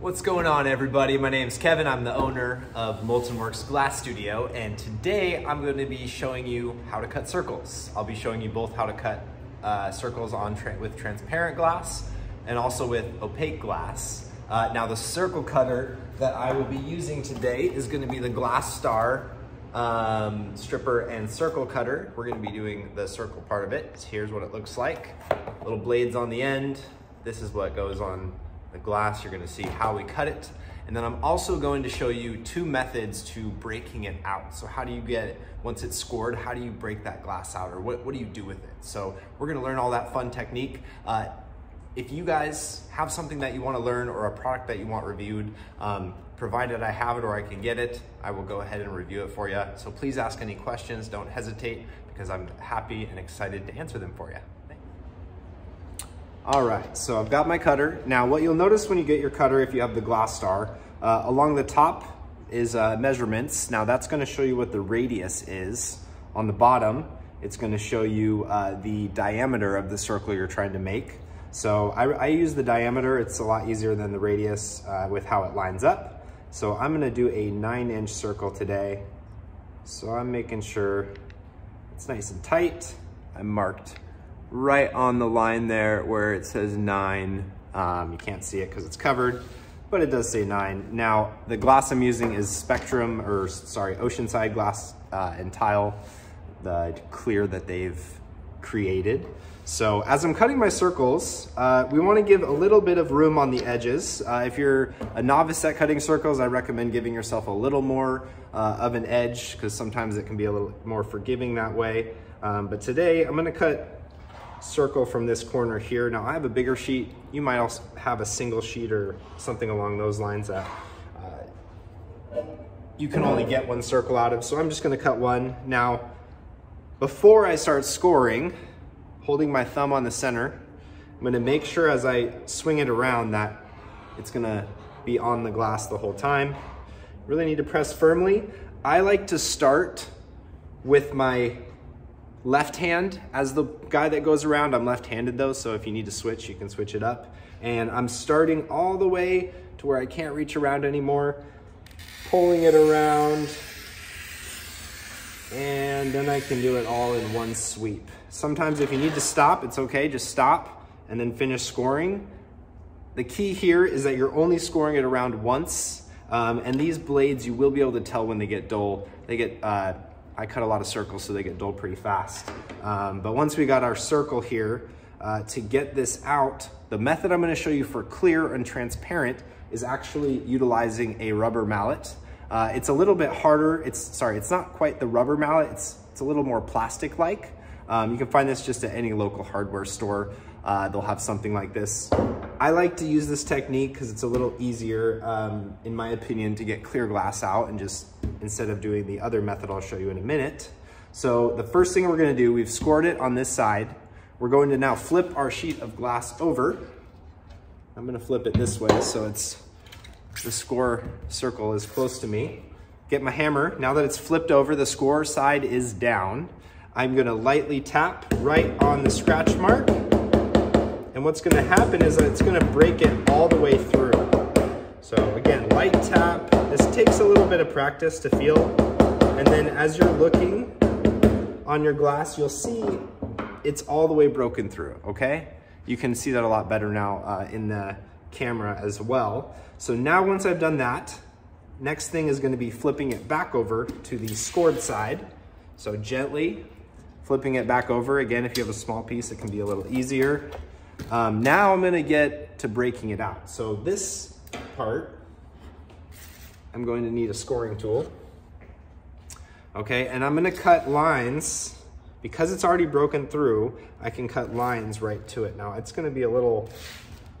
What's going on everybody? My name is Kevin. I'm the owner of Molten Works Glass Studio and today I'm going to be showing you how to cut circles. I'll be showing you both how to cut uh, circles on tra with transparent glass and also with opaque glass. Uh, now the circle cutter that I will be using today is going to be the Glastar um, stripper and circle cutter. We're going to be doing the circle part of it. Here's what it looks like. Little blades on the end. This is what goes on the glass. You're gonna see how we cut it. And then I'm also going to show you two methods to breaking it out. So how do you get it, once it's scored, how do you break that glass out or what, what do you do with it? So we're gonna learn all that fun technique. Uh, if you guys have something that you wanna learn or a product that you want reviewed, um, provided I have it or I can get it, I will go ahead and review it for you. So please ask any questions, don't hesitate because I'm happy and excited to answer them for you. All right, so I've got my cutter. Now what you'll notice when you get your cutter, if you have the Glastar, uh, along the top is uh, measurements. Now that's gonna show you what the radius is. On the bottom, it's gonna show you uh, the diameter of the circle you're trying to make. So I, I use the diameter, it's a lot easier than the radius uh, with how it lines up. So I'm gonna do a nine inch circle today. So I'm making sure it's nice and tight. I marked right on the line there where it says nine. Um, you can't see it because it's covered, but it does say nine. Now, the glass I'm using is Spectrum, or sorry, Oceanside glass uh, and tile, the clear that they've created. So as I'm cutting my circles, uh, we wanna give a little bit of room on the edges. Uh, if you're a novice at cutting circles, I recommend giving yourself a little more uh, of an edge because sometimes it can be a little more forgiving that way. Um, but today I'm gonna cut circle from this corner here. Now I have a bigger sheet. You might also have a single sheet or something along those lines that uh, you can only get one circle out of. So I'm just gonna cut one. Now, before I start scoring, holding my thumb on the center, I'm gonna make sure as I swing it around that it's gonna be on the glass the whole time. Really need to press firmly. I like to start with my left hand as the guy that goes around. I'm left-handed though, so if you need to switch, you can switch it up. And I'm starting all the way to where I can't reach around anymore, pulling it around, and then I can do it all in one sweep. Sometimes if you need to stop, it's okay, just stop and then finish scoring. The key here is that you're only scoring it around once, um, and these blades, you will be able to tell when they get dull. They get uh, I cut a lot of circles so they get dulled pretty fast. Um, but once we got our circle here, uh, to get this out, the method I'm gonna show you for clear and transparent is actually utilizing a rubber mallet. Uh, it's a little bit harder. It's, sorry, it's not quite the rubber mallet. It's, it's a little more plastic-like. Um, you can find this just at any local hardware store. Uh, they'll have something like this. I like to use this technique because it's a little easier, um, in my opinion, to get clear glass out and just instead of doing the other method I'll show you in a minute. So the first thing we're gonna do, we've scored it on this side. We're going to now flip our sheet of glass over. I'm gonna flip it this way so it's the score circle is close to me. Get my hammer. Now that it's flipped over, the score side is down. I'm gonna lightly tap right on the scratch mark and what's gonna happen is that it's gonna break it all the way through. So again, light tap. This takes a little bit of practice to feel. And then as you're looking on your glass, you'll see it's all the way broken through, okay? You can see that a lot better now uh, in the camera as well. So now once I've done that, next thing is gonna be flipping it back over to the scored side. So gently flipping it back over. Again, if you have a small piece, it can be a little easier. Um, now I'm gonna get to breaking it out. So this part, I'm going to need a scoring tool. Okay, and I'm gonna cut lines. Because it's already broken through, I can cut lines right to it. Now it's gonna be a little,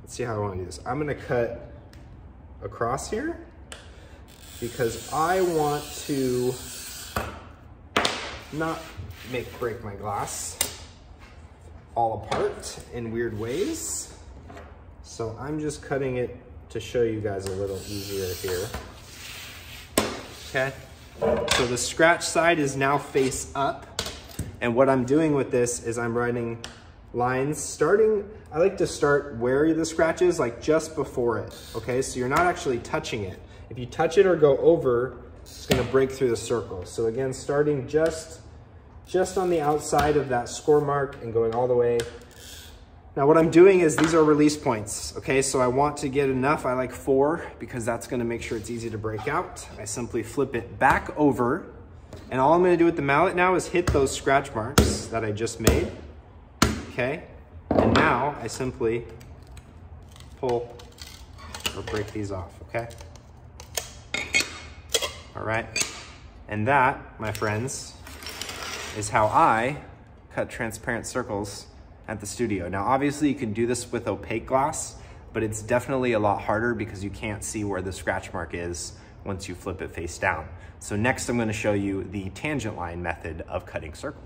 let's see how I wanna do this. I'm gonna cut across here because I want to not make break my glass all apart in weird ways. So I'm just cutting it to show you guys a little easier here. Okay, so the scratch side is now face up. And what I'm doing with this is I'm writing lines starting, I like to start where the scratch is, like just before it, okay? So you're not actually touching it. If you touch it or go over, it's gonna break through the circle. So again, starting just, just on the outside of that score mark and going all the way. Now what I'm doing is these are release points, okay? So I want to get enough, I like four, because that's gonna make sure it's easy to break out. I simply flip it back over, and all I'm gonna do with the mallet now is hit those scratch marks that I just made okay? And now I simply pull or break these off, okay? All right, and that, my friends, is how I cut transparent circles at the studio. Now, obviously you can do this with opaque glass, but it's definitely a lot harder because you can't see where the scratch mark is once you flip it face down. So next I'm gonna show you the tangent line method of cutting circles.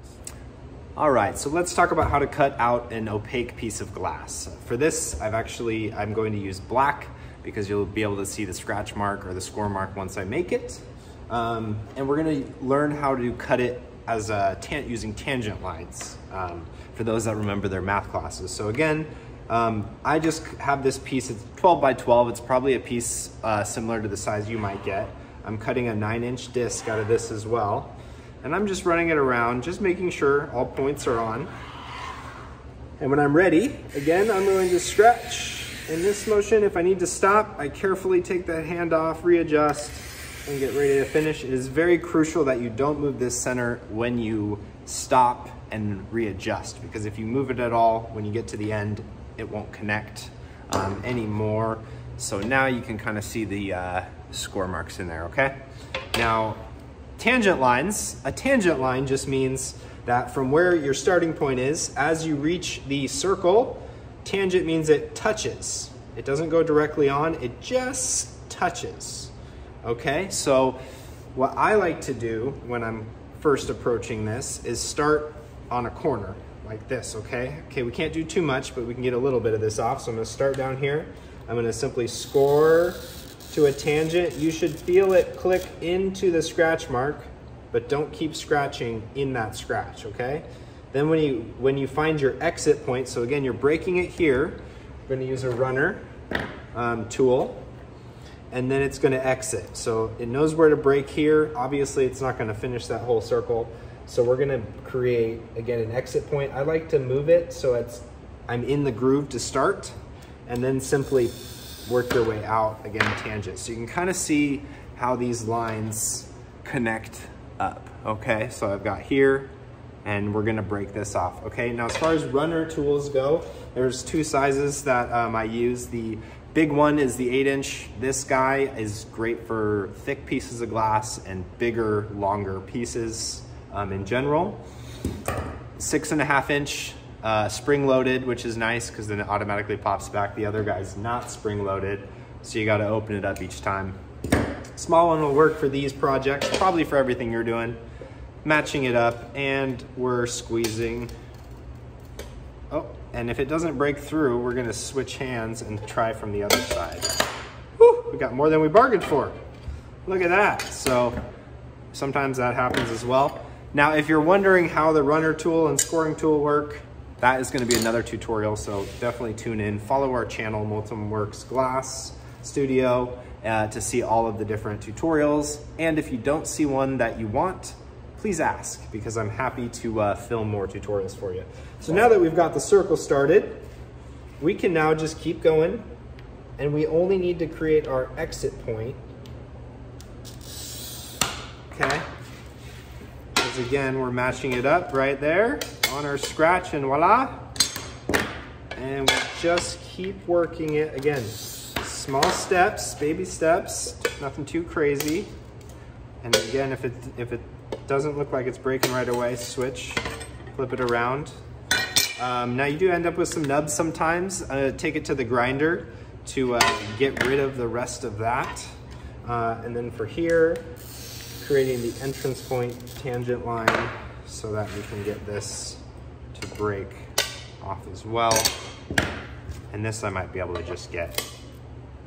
All right, so let's talk about how to cut out an opaque piece of glass. For this, I've actually, I'm going to use black because you'll be able to see the scratch mark or the score mark once I make it. Um, and we're gonna learn how to cut it as a tan using tangent lines um, for those that remember their math classes. So again, um, I just have this piece, it's 12 by 12. It's probably a piece uh, similar to the size you might get. I'm cutting a nine inch disc out of this as well and I'm just running it around, just making sure all points are on. And when I'm ready, again, I'm going to stretch. In this motion, if I need to stop, I carefully take that hand off, readjust, and get ready to finish. It is very crucial that you don't move this center when you stop and readjust, because if you move it at all, when you get to the end, it won't connect um, anymore. So now you can kind of see the uh, score marks in there, okay? Now, Tangent lines, a tangent line just means that from where your starting point is, as you reach the circle, tangent means it touches. It doesn't go directly on, it just touches. Okay, so what I like to do when I'm first approaching this is start on a corner like this, okay? Okay, we can't do too much, but we can get a little bit of this off. So I'm gonna start down here. I'm gonna simply score to a tangent, you should feel it click into the scratch mark, but don't keep scratching in that scratch, okay? Then when you, when you find your exit point, so again, you're breaking it here, we're gonna use a runner um, tool, and then it's gonna exit. So it knows where to break here. Obviously, it's not gonna finish that whole circle. So we're gonna create, again, an exit point. I like to move it so it's I'm in the groove to start, and then simply work your way out, again, tangent. So you can kind of see how these lines connect up, okay? So I've got here, and we're gonna break this off, okay? Now, as far as runner tools go, there's two sizes that um, I use. The big one is the eight inch. This guy is great for thick pieces of glass and bigger, longer pieces um, in general. Six and a half inch uh, spring loaded, which is nice because then it automatically pops back. The other guy's not spring loaded, so you gotta open it up each time. Small one will work for these projects, probably for everything you're doing. Matching it up and we're squeezing. And if it doesn't break through, we're gonna switch hands and try from the other side. Whew, we got more than we bargained for. Look at that. So sometimes that happens as well. Now, if you're wondering how the runner tool and scoring tool work, that is gonna be another tutorial, so definitely tune in. Follow our channel, Molten Works Glass Studio, uh, to see all of the different tutorials. And if you don't see one that you want, please ask, because I'm happy to uh, film more tutorials for you. So now that we've got the circle started, we can now just keep going, and we only need to create our exit point. Okay. Because again, we're matching it up right there on our scratch and voila. And we just keep working it again. Small steps, baby steps, nothing too crazy. And again, if it, if it doesn't look like it's breaking right away, switch, flip it around. Um, now you do end up with some nubs sometimes. Uh, take it to the grinder to uh, get rid of the rest of that. Uh, and then for here, creating the entrance point tangent line so that we can get this to break off as well. And this I might be able to just get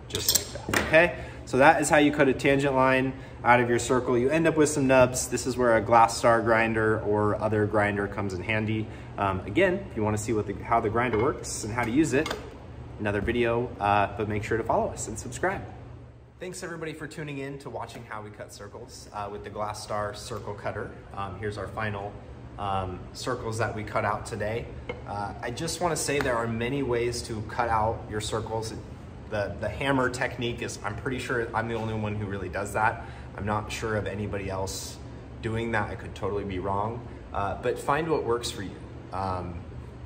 just like that, okay? So that is how you cut a tangent line out of your circle. You end up with some nubs. This is where a Glastar grinder or other grinder comes in handy. Um, again, if you wanna see what the, how the grinder works and how to use it, another video, uh, but make sure to follow us and subscribe. Thanks everybody for tuning in to watching how we cut circles uh, with the Glastar Circle Cutter. Um, here's our final um, circles that we cut out today. Uh, I just wanna say there are many ways to cut out your circles. The, the hammer technique is, I'm pretty sure I'm the only one who really does that. I'm not sure of anybody else doing that. I could totally be wrong, uh, but find what works for you. Um,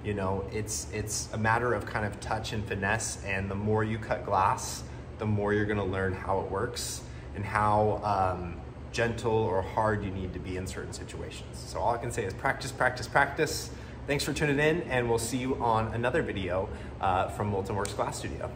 you know, it's, it's a matter of kind of touch and finesse and the more you cut glass, the more you're gonna learn how it works and how um, gentle or hard you need to be in certain situations. So all I can say is practice, practice, practice. Thanks for tuning in and we'll see you on another video uh, from Molten Works Glass Studio.